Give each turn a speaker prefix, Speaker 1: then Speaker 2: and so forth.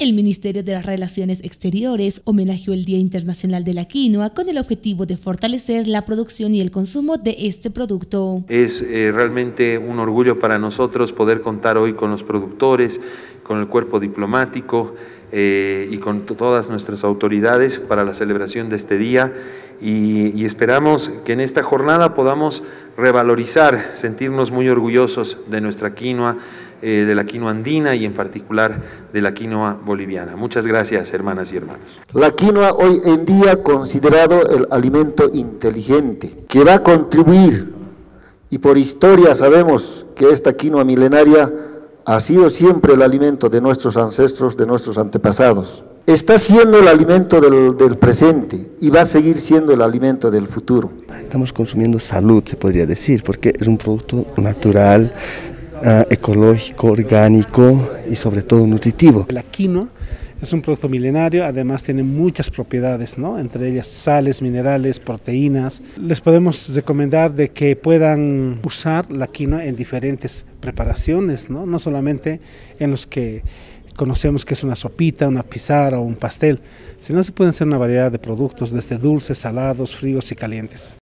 Speaker 1: El Ministerio de las Relaciones Exteriores homenajeó el Día Internacional de la Quinoa con el objetivo de fortalecer la producción y el consumo de este producto.
Speaker 2: Es eh, realmente un orgullo para nosotros poder contar hoy con los productores, con el cuerpo diplomático eh, y con todas nuestras autoridades para la celebración de este día y, esperamos que en esta jornada podamos revalorizar, sentirnos muy orgullosos de nuestra quinoa, eh, de la quinoa andina y en particular de la quinoa boliviana. Muchas gracias, hermanas y hermanos.
Speaker 3: La quinoa hoy en día considerado el alimento inteligente que va a contribuir, y por historia sabemos que esta quinoa milenaria ha sido siempre el alimento de nuestros ancestros, de nuestros antepasados está siendo el alimento del, presente y va a seguir siendo el alimento del futuro.
Speaker 4: Estamos consumiendo salud, se podría decir, porque es un producto natural, ah, ecológico, orgánico y sobre todo nutritivo.
Speaker 5: La quinoa es un producto milenario, además tiene muchas propiedades, ¿no? entre ellas sales, minerales, proteínas. Les podemos recomendar de que puedan usar la quinoa en diferentes preparaciones, no, no solamente en los que conocemos que es una sopita, una pizarra o un pastel, sino se pueden hacer una variedad de productos, desde dulces, salados, fríos y calientes.